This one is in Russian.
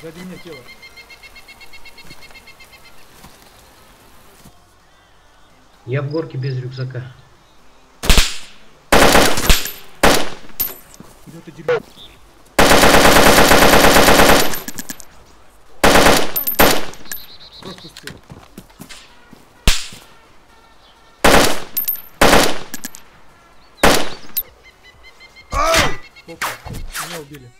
Сзади меня тело. Я в горке без рюкзака. Где ты дерьмо? Просто стил. Меня убили.